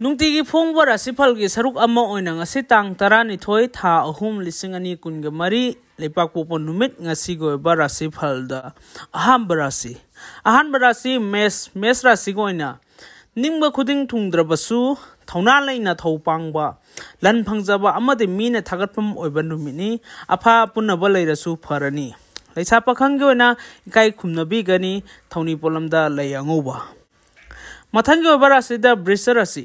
ꯅꯨꯡꯇꯤꯒꯤ ꯐꯣꯡꯕ ꯔꯥꯁꯤꯐꯜꯒꯤ ꯁꯔꯨꯛ ꯑꯃ ꯑꯣꯏꯅ ꯉꯁꯤ ꯇꯥꯡ ꯇꯔꯥꯅꯤꯊꯣꯏ ꯊꯥ ꯑꯍꯨꯝ ꯂꯤꯁꯤꯡ ꯑꯅꯤ ꯀꯨꯟꯒ ꯃꯔꯤ ꯂꯩꯄꯥꯛꯄꯣꯛꯄ ꯅꯨꯃꯤꯠ ꯉꯁꯤꯒꯤ ꯑꯣꯏꯕ ꯔꯥꯁꯤꯐꯜꯗ ꯑꯍꯥꯟꯕ ꯔꯥꯁꯤ ꯑꯍꯥꯟꯕ ꯔꯥꯁꯤ ꯃꯦꯁ ꯃꯦꯁ ꯔꯥꯁꯤꯒ ꯑꯣꯏꯅ ꯅꯤꯡꯕ ꯈꯨꯗꯤꯡ ꯊꯨꯡꯗ꯭ꯔꯕꯁꯨ ꯊꯧꯅꯥ ꯂꯩꯅ ꯊꯧ ꯄꯥꯡꯕ ꯂꯟ ꯐꯪꯖꯕ ꯑꯃꯗꯤ ꯃꯤꯅ ꯊꯥꯒꯠꯐꯝ ꯑꯣꯏꯕ ꯅꯨꯃꯤꯠꯅꯤ ꯑꯐ ꯄꯨꯟꯅꯕ ꯂꯩꯔꯁꯨ ꯐꯔꯅꯤ ꯂꯩꯁꯥ ꯄꯥꯈꯪꯒꯤ ꯑꯣꯏꯅ ꯏꯀꯥꯏ ꯈꯨꯝꯅꯕꯤꯒꯅꯤ ꯊꯧꯅꯤ ꯄꯣꯂꯝꯗ ꯂꯩ ꯑꯉꯧꯕ ꯃꯊꯪꯒꯤ ꯑꯣꯏꯕ ꯔꯥꯁꯤꯗ ꯕ꯭ꯔꯤꯁ ꯔꯥꯁꯤ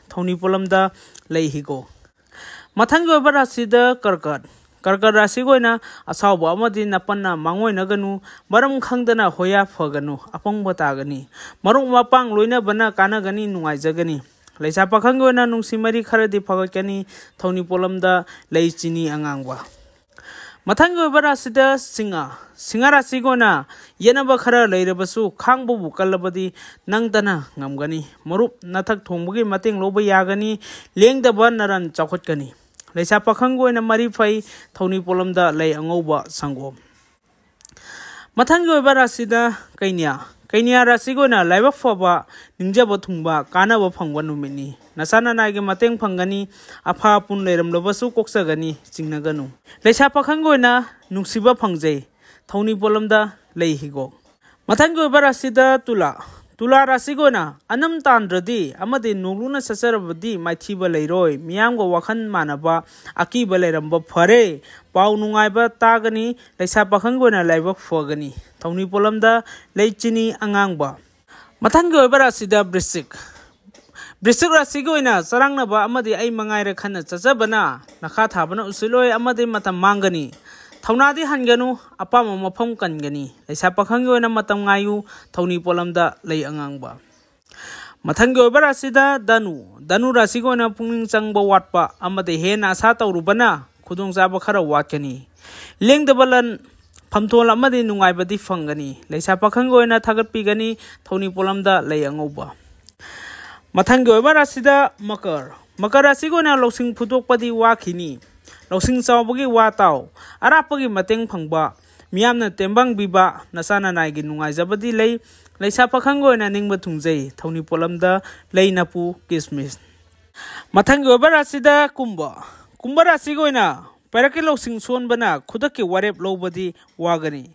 थौनी पोलमदा लेहिगो। मथंग ओइबा राशिदा कर्कट कर्कट राशिको होइन अछाउब अमदि नपन्न माङोइनगनु मरम खङ्दन होया फगनु अपङ्ग तागनि मरुङ मपाङ लोइनबन कानगनि नुङाइजगनि लैसा पखङ्ग होइन नुसी मरी खरदि फगकनि थौनी पोलमदा लैचिनी चिनी मथंग राशि सिंह सिंह राशि येनब खर लेरबसु खांगबु कलबदी नंगदना ngamgani मरुप नथक थोंबगी मतेंग लोब यागनी लेंगदब नरन चखोटगनी लेसा पखंग गोइन मरी फै थौनी पोलमदा लै अंगोबा संगोम मथंग राशि कैनिया ꯀꯩꯅ꯭ꯌꯥ ꯀꯩꯅ꯭ꯌꯥ ꯔꯥꯁꯤꯒꯤ ꯑꯣꯏꯅ ꯂꯥꯏꯕꯛ ꯐꯕ ꯅꯤꯡꯖꯕ ꯊꯨꯡꯕ ꯀꯥꯟꯅꯕ ꯐꯪꯕ ꯅꯨꯃꯤꯠꯅꯤ ꯅꯆꯥ ꯅꯅꯥꯏꯒꯤ ꯃꯇꯦꯡ ꯐꯪꯒꯅꯤ ꯑꯐ ꯑꯄꯨꯟ ꯂꯩꯔꯝꯂꯕꯁꯨ ꯀꯣꯛꯆꯒꯅꯤ ꯆꯤꯡꯅꯒꯅꯨ ꯂꯩꯁꯥ ꯄꯥꯈꯪꯒꯤ ꯑꯣꯏꯅ ꯅꯨꯡꯁꯤꯕ ꯐꯪꯖꯩ ꯊꯧꯅꯤ ꯄꯣꯂꯝꯗ ꯂꯩ ꯍꯤꯒꯣꯛ ꯃꯊꯪꯒꯤ ꯑꯣꯏꯕ ꯔꯥꯁꯤꯗ ꯇꯨꯂꯥ तुला राशिगोना अनम तानद्रदी नोलू नोंगलुना ससरबदि माइथिबा लैरोय मियांगो वखन मानव अकीब लैरमबा फरे पाउ नुंगाइबा तागनी लैसा पखंगोना लाइबक फगनी थौनी पोलमदा लैचिनी अंगांगबा मथंगो ओइबा रासिदा वृश्चिक वृश्चिक राशिगो इन खन चचबना नखा थाबना उसिलोय मांगनी ꯊꯧꯅꯥꯗꯤ ꯍꯟꯒꯅꯨ ꯑꯄꯥꯝꯕ ꯃꯐꯝ ꯀꯟꯒꯅꯤ ꯂꯩꯁꯥ ꯄꯥꯈꯪꯒꯤ ꯑꯣꯏꯅ ꯃꯇꯝ ꯉꯥꯏꯌꯨ ꯊꯧꯅꯤ ꯄꯣꯂꯝꯗ ꯂꯩ ꯑꯉꯥꯡꯕ ꯃꯊꯪꯒꯤ ꯑꯣꯏꯕ ꯔꯥꯁꯤꯗ ꯗꯅꯨ ꯗꯅꯨ ꯔꯥꯁꯤꯒꯤ ꯑꯣꯏꯅ ꯄꯨꯛꯅꯤꯡ ꯆꯪꯕ ꯋꯥꯠꯄ ꯑꯃꯗꯤ ꯍꯦꯟꯅ ꯑꯁꯥ ꯇꯧꯔꯨꯕꯅ ꯈꯨꯗꯣꯡꯆꯥꯕ ꯈꯔ ꯋꯥꯠꯀꯅꯤ ꯂꯦꯡꯗꯕ ꯂꯟ ꯐꯝꯊꯣꯜ ꯑꯃꯗꯤ ꯅꯨꯡꯉꯥꯏꯕꯗꯤ ꯐꯪꯒꯅꯤ ꯂꯩꯁꯥ ꯄꯥꯈꯪꯒꯤ ꯑꯣꯏꯅ ꯊꯥꯒꯠꯄꯤꯒꯅꯤ ꯊꯧꯅꯤ ꯄꯣꯂꯝꯗ ꯂꯩ ꯑꯉꯧꯕ ꯃꯊꯪꯒꯤ ꯑꯣꯏꯕ ꯔꯥꯁꯤꯗ ꯃꯀꯔ ꯃꯀꯔ ꯔꯥꯁꯤꯒꯤ ꯑꯣꯏꯅ ꯂꯧꯁꯤꯡ ꯐꯨꯗꯣꯛꯄꯗꯤ ꯋꯥꯈꯤꯅꯤ ꯂꯧꯁꯤꯡ ꯆꯥꯎꯕꯒꯤ ꯋꯥ ꯇꯥꯎ ꯑꯔꯥꯞꯄꯒꯤ ꯃꯇꯦꯡ ꯐꯪꯕ ꯃꯤꯌꯥꯝꯅ ꯇꯦꯡꯕꯥꯡꯕꯤꯕ ꯅꯆꯥ ꯅꯅꯥꯏꯒꯤ ꯅꯨꯡꯉꯥꯏꯖꯕꯗꯤ ꯂꯩ ꯂꯩꯁꯥ ꯄꯥꯈꯪꯒꯤ ꯑꯣꯏꯅ ꯅꯤꯡꯕ ꯊꯨꯡꯖꯩ ꯊꯧꯅꯤ ꯄꯣꯂꯝꯗ ꯂꯩ ꯅꯄꯨ ꯀꯤꯁꯃꯤꯁ ꯃꯊꯪꯒꯤ ꯑꯣꯏꯕ ꯔꯥꯁꯤꯗ ꯀꯨꯝꯕ ꯀꯨꯝꯕ ꯔꯥꯁꯤꯒꯤ ꯑꯣꯏꯅ ꯄꯥꯏꯔꯛꯀꯤ ꯂꯧꯁꯤꯡ ꯁꯣꯟꯕꯅ ꯈꯨꯗꯛꯀꯤ ꯋꯥꯔꯦꯞ ꯂꯧꯕꯗꯤ ꯋꯥꯒꯅꯤ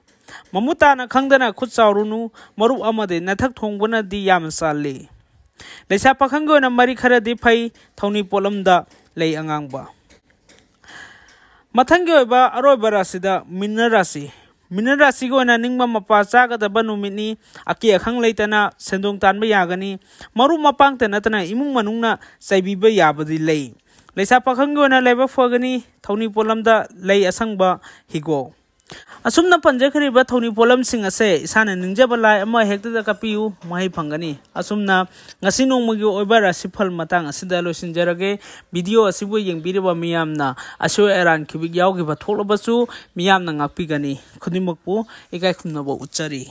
ꯃꯃꯨꯠ ꯇꯥꯅ ꯈꯪꯗꯅ ꯈꯨꯠ ꯆꯥꯎꯔꯨꯅꯨ ꯃꯔꯨꯞ ꯑꯃꯗꯤ ꯅꯊꯛ ꯊꯣꯡꯕꯅꯗꯤ ꯌꯥꯝꯅ ꯆꯥꯜꯂꯤ ꯂꯩꯁꯥ ꯄꯥꯈꯪꯒꯤ ꯑꯣꯏꯅ ꯃꯔꯤ ꯈꯔꯗꯤ ꯐꯩ ꯊꯧꯅꯤ ꯄꯣꯂꯝꯗ ꯂꯩ ꯑꯉꯥꯡꯕ Matangi oiba aroi barasi da minarasi. Minarasi ko na ningma mapasa ka da banu mitni aki akhang leita na sendong tan ba yagani. Maru mapang ta natana imung manung na saibi ba yabadi lei. Laisa pakhang ko na leba fuagani thawni polam da lei asang ba higo. ꯑꯁꯨꯝꯅ ꯄꯟꯖꯈ꯭ꯔꯤꯕ ꯊꯧꯅꯤ ꯄꯣꯠꯂꯝꯁꯤꯡ ꯑꯁꯦ ꯏꯁꯥꯅ ꯅꯤꯡꯖꯕ ꯂꯥꯏ ꯑꯃ ꯍꯦꯛꯇꯗ ꯀꯠꯄꯤꯌꯨ ꯃꯍꯩ ꯐꯪꯒꯅꯤ ꯑꯁꯨꯝꯅ ꯉꯁꯤ ꯅꯣꯡꯃꯒꯤ ꯑꯣꯏꯕ ꯔꯥꯁꯤꯐꯜ ꯃꯇꯥꯡ ꯑꯁꯤꯗ ꯂꯣꯏꯁꯤꯟꯖꯔꯒꯦ ꯚꯤꯗꯤꯑꯣ ꯑꯁꯤꯕꯨ ꯌꯦꯡꯕꯤꯔꯤꯕ ꯃꯤꯌꯥꯝꯅ ꯑꯁꯣꯏ ꯑꯔꯥꯟ ꯈꯤꯕꯤꯛ ꯌꯥꯎꯈꯤꯕ ꯊꯣꯛꯂꯕꯁꯨ ꯃꯤꯌꯥꯝꯅ ꯉꯥꯛꯄꯤꯒꯅꯤ ꯈꯨꯗꯤꯡꯃꯛꯄꯨ ꯏꯀꯥꯏ ꯈꯨꯝꯅꯕ ꯎꯠꯆꯔꯤ